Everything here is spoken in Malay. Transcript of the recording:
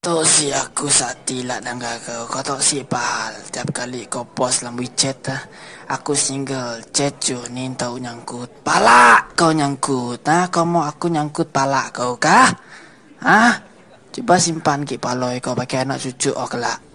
Tok si aku sakti lah dengan kau Kau tak si pahal Tiap kali kau post dalam WeChat ah. Aku single cecu ni tahu nyangkut Palak kau nyangkut ha? Kau mau aku nyangkut palak kau kah? Ha? Coba simpan ki paloi kau Pakai anak cucu ok kelak.